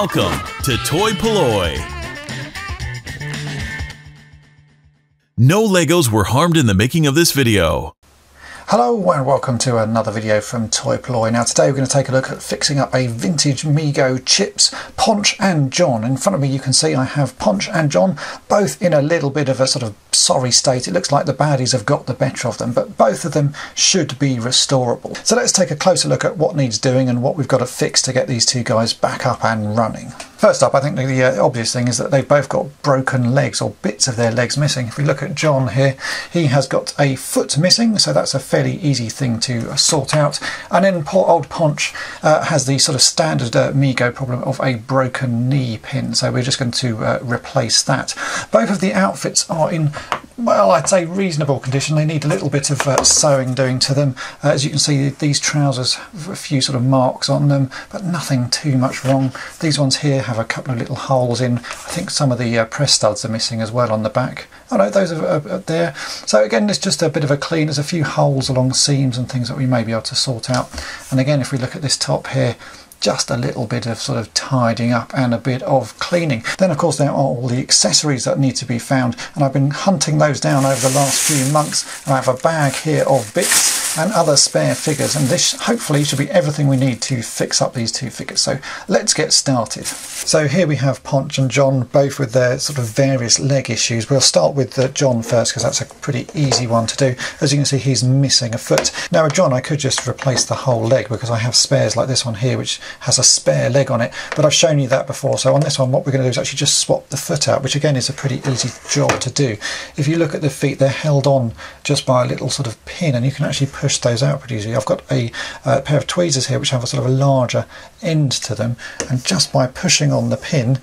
Welcome to Toy Polloi. No Legos were harmed in the making of this video. Hello and welcome to another video from Toy Polloi. Now today we're going to take a look at fixing up a vintage Mego CHiPs, Ponch and Jon. In front of me you can see I have Ponch and Jon both in a little bit of a sort of sorry state. It looks like the baddies have got the better of them, but both of them should be restorable. So let's take a closer look at what needs doing and what we've got to fix to get these two guys back up and running. First up, I think the uh, obvious thing is that they've both got broken legs or bits of their legs missing. If we look at Jon here, he has got a foot missing, so that's a fairly easy thing to uh, sort out. And then poor old Ponch uh, has the sort of standard uh, Mego problem of a broken knee pin, so we're just going to uh, replace that. Both of the outfits are in well, I'd say reasonable condition. They need a little bit of uh, sewing doing to them. Uh, as you can see, these trousers have a few sort of marks on them, but nothing too much wrong. These ones here have a couple of little holes in. I think some of the uh, press studs are missing as well on the back. Oh no, those are, there. So again, it's just a bit of a clean. There's a few holes along seams and things that we may be able to sort out. And again, if we look at this top here, just a little bit of sort of tidying up and a bit of cleaning. Then of course there are all the accessories that need to be found and I've been hunting those down over the last few months. And I have a bag here of bits and other spare figures. And this hopefully should be everything we need to fix up these two figures. So let's get started. So here we have Ponch and Jon both with their sort of various leg issues. We'll start with uh, Jon first because that's a pretty easy one to do. As you can see he's missing a foot. Now Jon I could just replace the whole leg because I have spares like this one here which has a spare leg on it. But I've shown you that before. So on this one what we're going to do is actually just swap the foot out which again is a pretty easy job to do. If you look at the feet they're held on just by a little sort of pin and you can actually push those out pretty easily. I've got a pair of tweezers here which have a sort of a larger end to them and just by pushing on the pin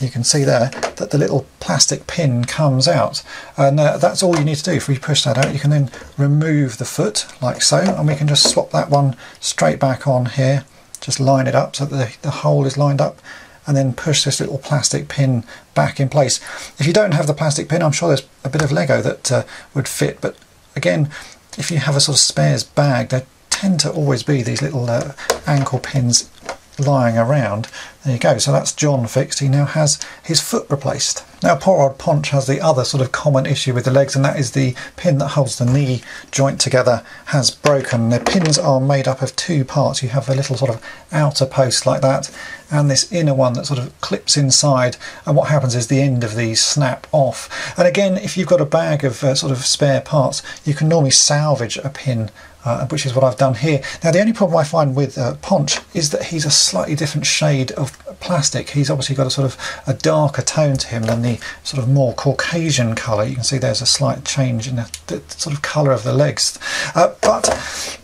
you can see there that the little plastic pin comes out and uh, that's all you need to do if we push that out you can then remove the foot like so and we can just swap that one straight back on here just line it up so that the, the hole is lined up and then push this little plastic pin back in place. If you don't have the plastic pin I'm sure there's a bit of Lego that uh, would fit but again if you have a sort of spares bag, there tend to always be these little uh, ankle pins lying around. There you go, so that's Jon fixed. He now has his foot replaced. Now poor old Ponch has the other sort of common issue with the legs and that is the pin that holds the knee joint together has broken. The pins are made up of two parts. You have a little sort of outer post like that and this inner one that sort of clips inside and what happens is the end of these snap off. And again if you've got a bag of uh, sort of spare parts you can normally salvage a pin uh, which is what I've done here. Now the only problem I find with uh, Ponch is that he's a slightly different shade of plastic. He's obviously got a sort of a darker tone to him than the sort of more Caucasian colour. You can see there's a slight change in the, the sort of colour of the legs. Uh, but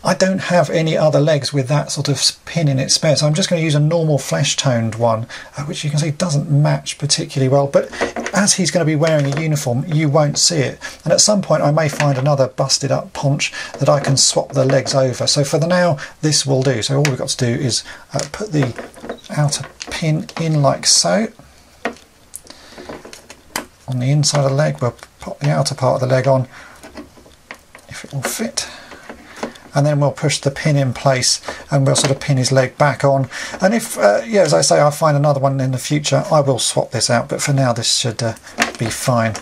I don't have any other legs with that sort of pin in its spare, so I'm just going to use a normal flesh toned one, uh, which you can see doesn't match particularly well. But as he's going to be wearing a uniform, you won't see it. And at some point I may find another busted up Ponch that I can swap the legs over. So for the now, this will do. So all we've got to do is uh, put the outer pin in like so. On the inside of the leg, we'll pop the outer part of the leg on if it will fit and then we'll push the pin in place and we'll sort of pin his leg back on. And if uh, yeah as I say I find another one in the future I will swap this out but for now this should uh, be fine.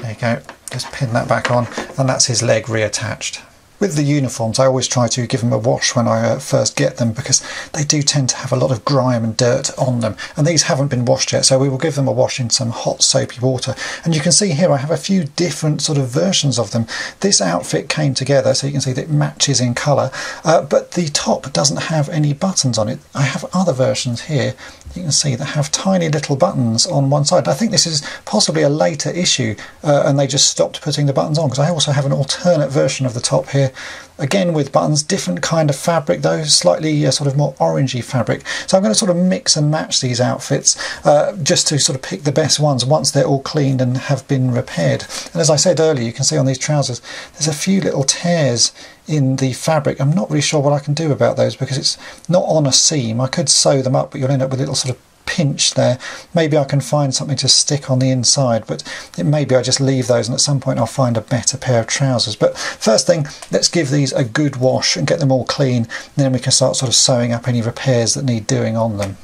There you go. Just pin that back on and that's his leg reattached with the uniforms, I always try to give them a wash when I uh, first get them because they do tend to have a lot of grime and dirt on them. And these haven't been washed yet, so we will give them a wash in some hot soapy water. And you can see here I have a few different sort of versions of them. This outfit came together, so you can see that it matches in colour, uh, but the top doesn't have any buttons on it. I have other versions here you can see that have tiny little buttons on one side. I think this is possibly a later issue uh, and they just stopped putting the buttons on because I also have an alternate version of the top here again with buttons different kind of fabric though slightly uh, sort of more orangey fabric. So I'm going to sort of mix and match these outfits uh, just to sort of pick the best ones once they're all cleaned and have been repaired. And as I said earlier you can see on these trousers there's a few little tears in the fabric. I'm not really sure what I can do about those because it's not on a seam. I could sew them up but you'll end up with little sort of pinch there. Maybe I can find something to stick on the inside, but it maybe I just leave those and at some point I'll find a better pair of trousers. But first thing, let's give these a good wash and get them all clean. then we can start sort of sewing up any repairs that need doing on them.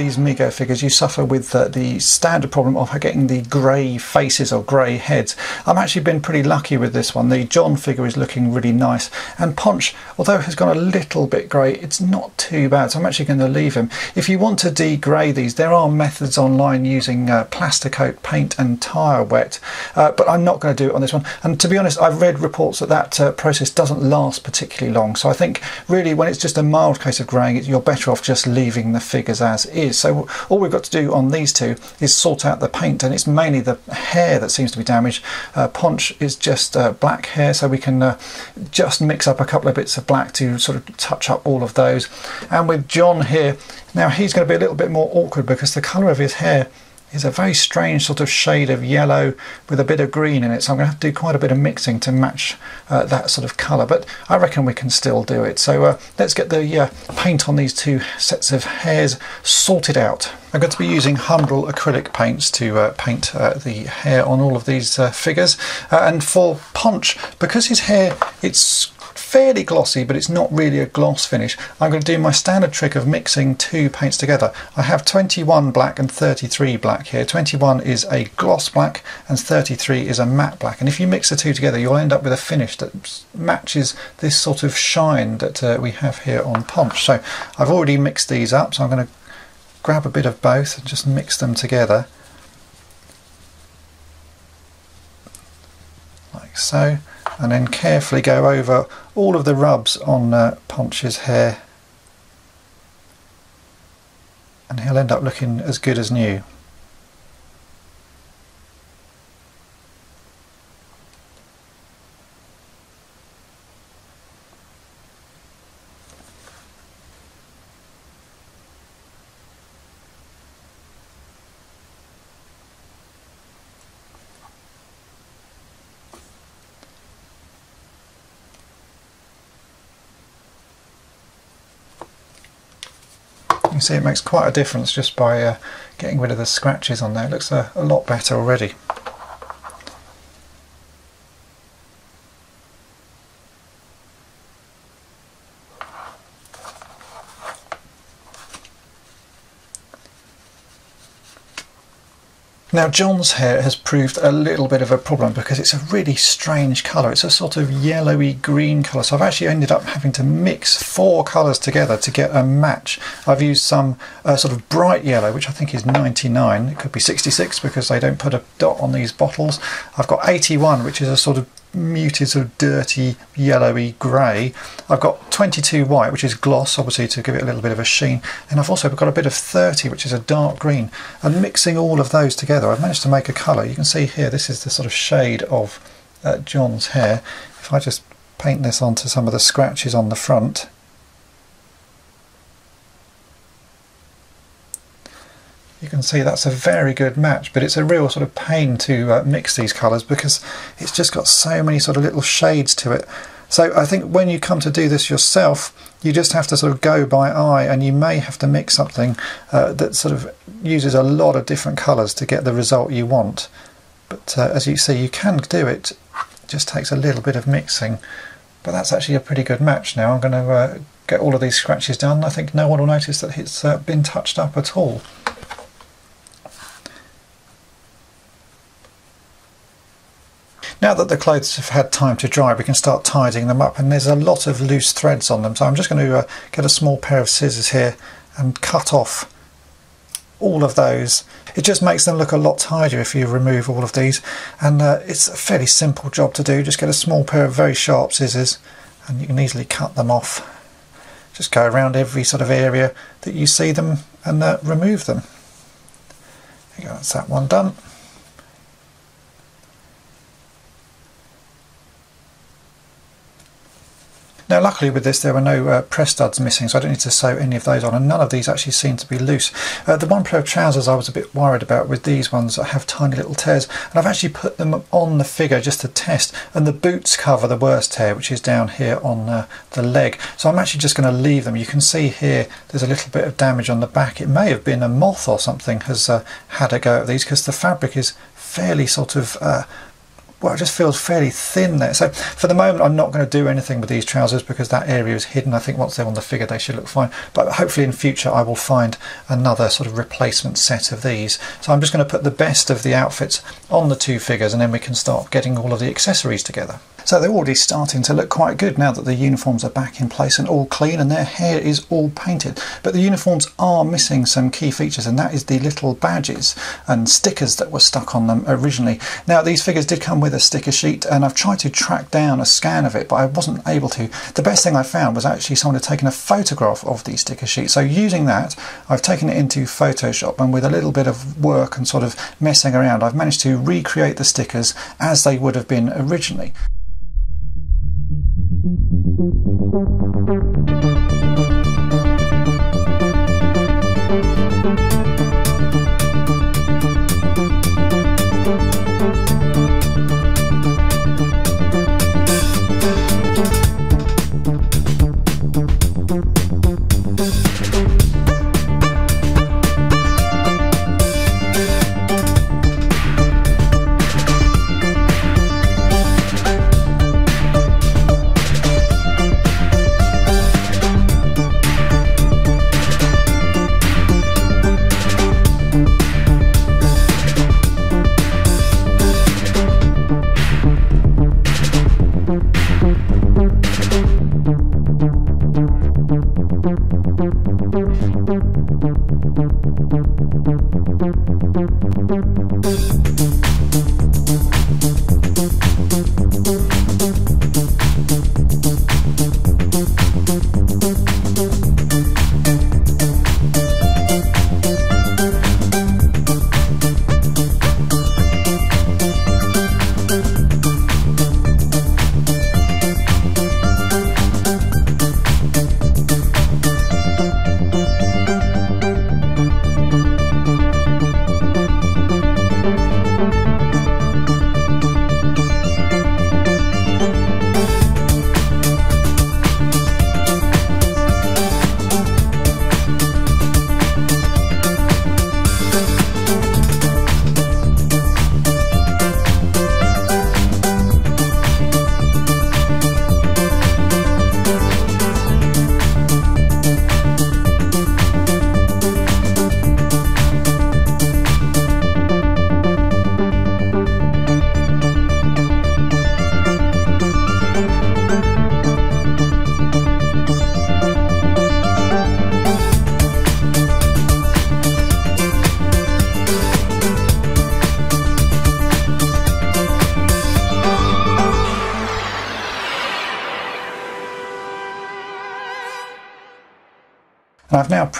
These Mego figures you suffer with the standard problem of getting the grey faces or grey heads. I've actually been pretty lucky with this one. The Jon figure is looking really nice and Ponch, although has gone a little bit grey, it's not too bad so I'm actually going to leave him. If you want to degrey these there are methods online using uh, Plasticoat paint and tire wet uh, but I'm not going to do it on this one and to be honest I've read reports that that uh, process doesn't last particularly long so I think really when it's just a mild case of greying you're better off just leaving the figures as is. So all we've got to do on these two is sort out the paint and it's mainly the hair that seems to be damaged. Uh, Ponch is just uh, black hair so we can uh, just mix up a couple of bits of black to sort of touch up all of those. And with Jon here, now he's going to be a little bit more awkward because the colour of his hair is a very strange sort of shade of yellow with a bit of green in it. So I'm going to have to do quite a bit of mixing to match uh, that sort of colour but I reckon we can still do it. So uh, let's get the uh, paint on these two sets of hairs sorted out. I'm going to be using Humbrol acrylic paints to uh, paint uh, the hair on all of these uh, figures. And for Ponch because his hair it's fairly glossy, but it's not really a gloss finish. I'm going to do my standard trick of mixing two paints together. I have 21 black and 33 black here. 21 is a gloss black and 33 is a matte black. And if you mix the two together, you'll end up with a finish that matches this sort of shine that uh, we have here on Ponch. So I've already mixed these up, so I'm going to grab a bit of both and just mix them together. Like so and then carefully go over all of the rubs on uh, Ponch's hair and he'll end up looking as good as new. You can see it makes quite a difference just by uh, getting rid of the scratches on there. It looks a, a lot better already. Now Jon's hair has proved a little bit of a problem because it's a really strange colour. It's a sort of yellowy green colour. So I've actually ended up having to mix four colours together to get a match. I've used some uh, sort of bright yellow, which I think is 99. It could be 66 because they don't put a dot on these bottles. I've got 81, which is a sort of muted sort of dirty yellowy grey. I've got 22 white which is gloss obviously to give it a little bit of a sheen and I've also got a bit of 30 which is a dark green and mixing all of those together I've managed to make a colour. You can see here this is the sort of shade of uh, Jon's hair. If I just paint this onto some of the scratches on the front you can see that's a very good match but it's a real sort of pain to uh, mix these colours because it's just got so many sort of little shades to it. So I think when you come to do this yourself you just have to sort of go by eye and you may have to mix something uh, that sort of uses a lot of different colours to get the result you want. But uh, as you see you can do it. it just takes a little bit of mixing. But that's actually a pretty good match. Now I'm going to uh, get all of these scratches done. I think no one will notice that it's uh, been touched up at all Now that the clothes have had time to dry we can start tidying them up and there's a lot of loose threads on them so I'm just going to uh, get a small pair of scissors here and cut off all of those. It just makes them look a lot tidier if you remove all of these and uh, it's a fairly simple job to do. Just get a small pair of very sharp scissors and you can easily cut them off. Just go around every sort of area that you see them and uh, remove them. There you go, that's that one done. Now luckily with this there were no uh, press studs missing so I don't need to sew any of those on and none of these actually seem to be loose. Uh, the one pair of trousers I was a bit worried about with these ones that have tiny little tears and I've actually put them on the figure just to test and the boots cover the worst tear which is down here on uh, the leg so I'm actually just going to leave them. You can see here there's a little bit of damage on the back. It may have been a moth or something has uh, had a go at these because the fabric is fairly sort of uh, well, it just feels fairly thin there. So for the moment, I'm not going to do anything with these trousers because that area is hidden. I think once they're on the figure, they should look fine. But hopefully in future, I will find another sort of replacement set of these. So I'm just going to put the best of the outfits on the two figures and then we can start getting all of the accessories together. So they're already starting to look quite good now that the uniforms are back in place and all clean and their hair is all painted. But the uniforms are missing some key features and that is the little badges and stickers that were stuck on them originally. Now these figures did come with a sticker sheet and I've tried to track down a scan of it but I wasn't able to. The best thing I found was actually someone had taken a photograph of the sticker sheet. So using that I've taken it into Photoshop and with a little bit of work and sort of messing around I've managed to recreate the stickers as they would have been originally.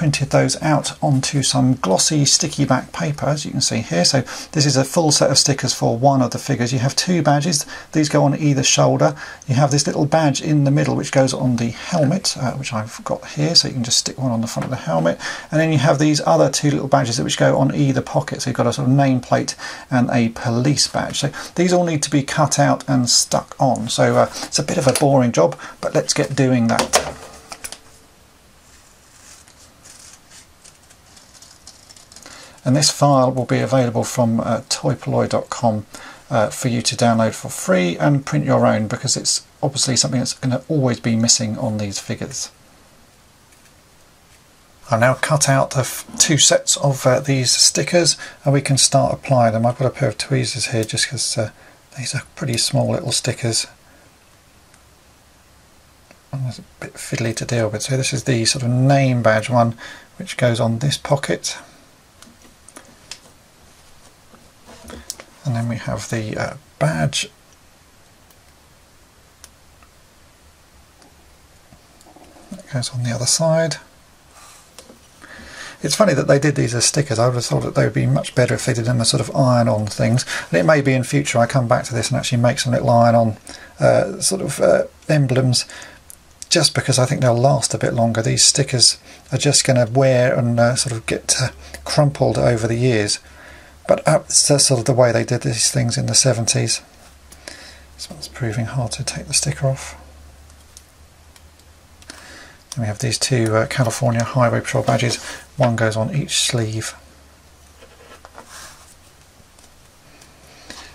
Printed those out onto some glossy sticky back paper as you can see here. So this is a full set of stickers for one of the figures. You have two badges, these go on either shoulder. You have this little badge in the middle which goes on the helmet, uh, which I've got here, so you can just stick one on the front of the helmet. And then you have these other two little badges which go on either pocket. So you've got a sort of nameplate and a police badge. So these all need to be cut out and stuck on. So uh, it's a bit of a boring job, but let's get doing that. And this file will be available from uh, uh, for you to download for free and print your own because it's obviously something that's going to always be missing on these figures. I've now cut out the two sets of uh, these stickers and we can start applying them. I've got a pair of tweezers here just because uh, these are pretty small little stickers and it's a bit fiddly to deal with. So this is the sort of name badge one which goes on this pocket and then we have the uh, badge that goes on the other side it's funny that they did these as stickers. I would have thought that they would be much better if they did them as sort of iron-on things. And it may be in future I come back to this and actually make some little iron-on uh, sort of uh, emblems just because I think they'll last a bit longer. These stickers are just going to wear and uh, sort of get uh, crumpled over the years. But that's sort of the way they did these things in the 70s. This one's proving hard to take the sticker off. And we have these two uh, California Highway Patrol badges. One goes on each sleeve.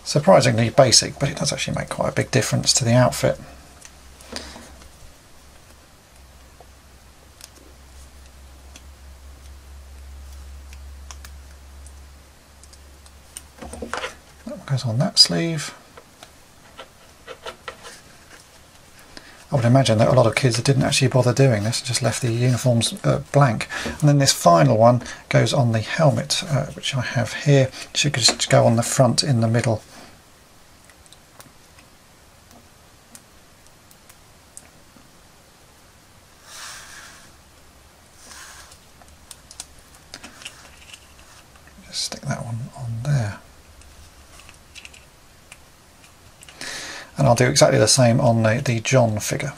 Surprisingly basic, but it does actually make quite a big difference to the outfit. On that sleeve. I would imagine that a lot of kids didn't actually bother doing this, just left the uniforms uh, blank. And then this final one goes on the helmet, uh, which I have here. It should just go on the front in the middle. Just stick that one on there. and I'll do exactly the same on the, the Jon figure.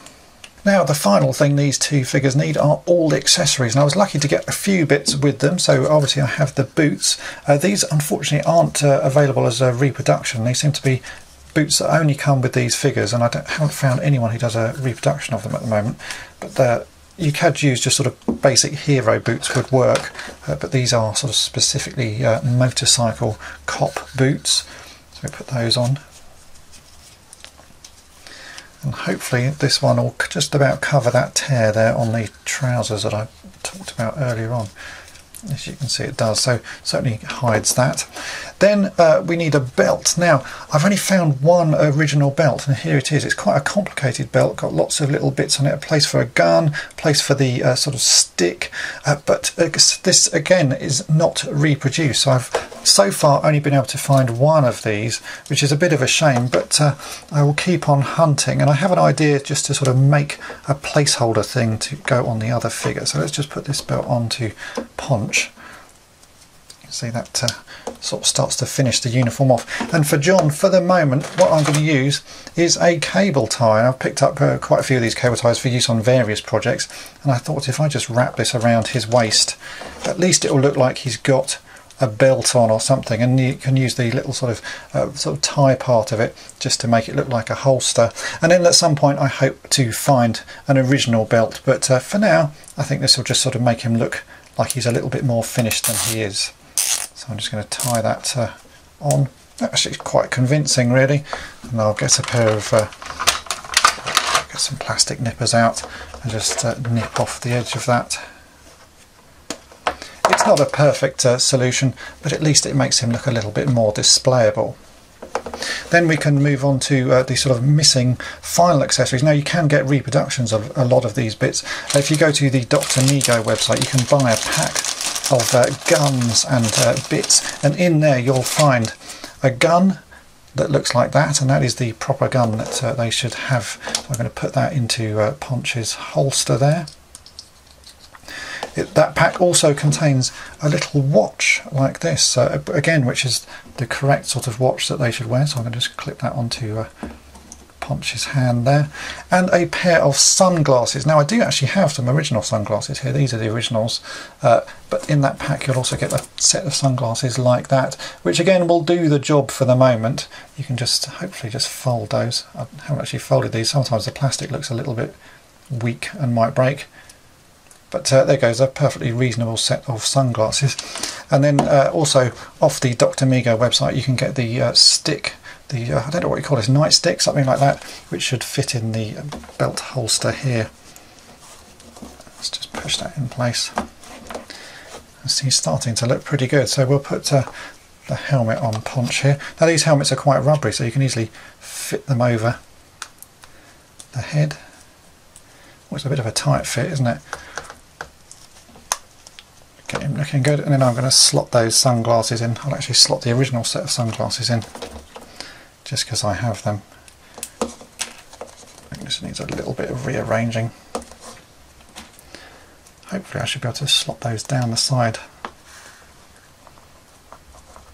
Now the final thing these two figures need are all the accessories and I was lucky to get a few bits with them so obviously I have the boots. Uh, these unfortunately aren't uh, available as a reproduction, they seem to be boots that only come with these figures and I haven't found anyone who does a reproduction of them at the moment but you could use just sort of basic hero boots would work uh, but these are sort of specifically uh, motorcycle cop boots so we put those on and hopefully this one will just about cover that tear there on the trousers that I talked about earlier on. As you can see it does. So certainly hides that. Then uh, we need a belt. Now I've only found one original belt and here it is. It's quite a complicated belt. Got lots of little bits on it. A place for a gun a place for the uh, sort of stick. Uh, but uh, this again is not reproduced. So I've so far only been able to find one of these which is a bit of a shame but uh, I will keep on hunting and I have an idea just to sort of make a placeholder thing to go on the other figure. So let's just put this belt onto Ponch. See that uh, sort of starts to finish the uniform off. And for Jon for the moment what I'm going to use is a cable tie I've picked up uh, quite a few of these cable ties for use on various projects and I thought if I just wrap this around his waist at least it will look like he's got a belt on or something and you can use the little sort of uh, sort of tie part of it just to make it look like a holster. And then at some point I hope to find an original belt but uh, for now I think this will just sort of make him look like he's a little bit more finished than he is. So I'm just going to tie that uh, on. Actually quite convincing really. And I'll get a pair of uh, get some plastic nippers out and just uh, nip off the edge of that it's not a perfect uh, solution, but at least it makes him look a little bit more displayable. Then we can move on to uh, the sort of missing final accessories. Now you can get reproductions of a lot of these bits. If you go to the Dr. Mego website, you can buy a pack of uh, guns and uh, bits, and in there you'll find a gun that looks like that, and that is the proper gun that uh, they should have. So I'm going to put that into uh, Ponch's holster there. It, that pack also contains a little watch like this, uh, again, which is the correct sort of watch that they should wear. So I'm going to just clip that onto uh, Ponch's hand there. And a pair of sunglasses. Now I do actually have some original sunglasses here. These are the originals. Uh, but in that pack you'll also get a set of sunglasses like that, which again will do the job for the moment. You can just hopefully just fold those. I haven't actually folded these. Sometimes the plastic looks a little bit weak and might break. But uh, there goes a perfectly reasonable set of sunglasses. And then uh, also off the Dr. Mego website you can get the uh, stick, the uh, I don't know what you call this, nightstick, something like that, which should fit in the belt holster here. Let's just push that in place. He's starting to look pretty good. So we'll put uh, the helmet on Ponch here. Now these helmets are quite rubbery so you can easily fit them over the head. Well, it's a bit of a tight fit, isn't it? Get him looking good. And then I'm going to slot those sunglasses in. I'll actually slot the original set of sunglasses in just because I have them. I think this needs a little bit of rearranging. Hopefully I should be able to slot those down the side.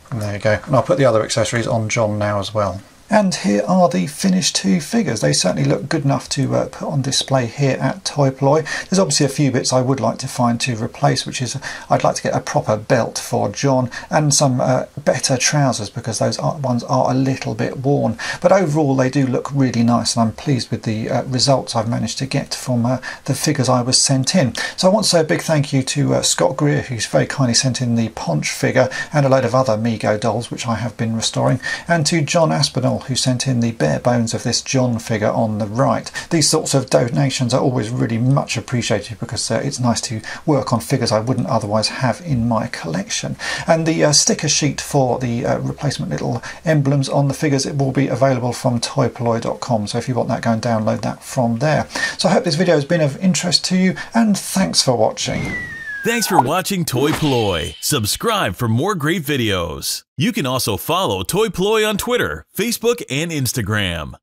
And there you go. And I'll put the other accessories on Jon now as well. And here are the finished two figures. They certainly look good enough to uh, put on display here at Toy Polloi. There's obviously a few bits I would like to find to replace, which is I'd like to get a proper belt for Jon and some uh, better trousers because those are, ones are a little bit worn. But overall, they do look really nice, and I'm pleased with the uh, results I've managed to get from uh, the figures I was sent in. So I want to say a big thank you to uh, Scott Greer, who's very kindly sent in the Ponch figure and a load of other Mego dolls, which I have been restoring, and to John Aspinall, who sent in the bare bones of this Jon figure on the right. These sorts of donations are always really much appreciated because uh, it's nice to work on figures I wouldn't otherwise have in my collection. And the uh, sticker sheet for the uh, replacement little emblems on the figures, it will be available from toypolloi.com. So if you want that, go and download that from there. So I hope this video has been of interest to you and thanks for watching. Thanks for watching Toy Polloi. Subscribe for more great videos. You can also follow Toy Polloi on Twitter, Facebook, and Instagram.